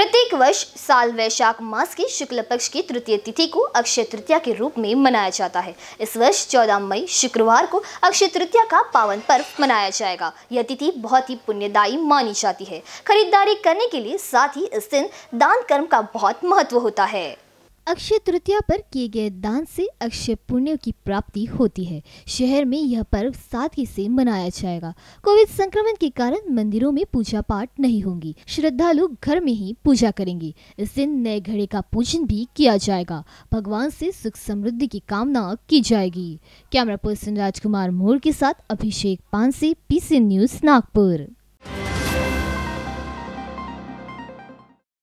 प्रत्येक वर्ष साल वैशाख मास के शुक्ल पक्ष की तृतीय तिथि को अक्षय तृतीया के रूप में मनाया जाता है। इस वर्ष 14 मई शुक्रवार को अक्षय तृतीया का पावन पर्व मनाया जाएगा। यह तिथि बहुत ही पुण्यदायी मानी जाती है। खरीदारी करने के लिए साथ ही इस दिन दान कर्म का बहुत महत्व होता है। अक्षय तृतीया पर किए गए दान से अक्षय पुण्य की प्राप्ति होती है। शहर में यह पर्व सादगी से मनाया जाएगा। कोविड संक्रमण के कारण मंदिरों में पूजा पाठ नहीं होंगी। श्रद्धालु घर में ही पूजा करेंगे। इस दिन नए घड़े का पूजन भी किया जाएगा। भगवान से सुख समृद्धि की कामना की जाएगी। कैमरा पर्सन राजकुमार मोर के साथ अभिषेक पानसे, पीसी न्यूज़ नागपुर।